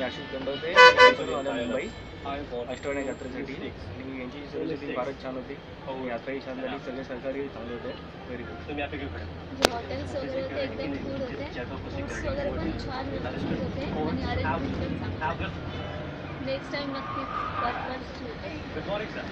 मी आशिष दंडवते मुंबई अष्टवण्या यात्रेसाठी आणि यांची सर्व फारच छान होती। यात्राही छान झाली सगळे सहकारी चांगले होते। व्हेरी गुड जे हॉटेल्स वगैरे होते एकदम गुड होते वगैरे पण छान होते आणि अरेंजमेंट नेक्स्ट टाइम नक्की परत परत गुड मॉर्निंग सर।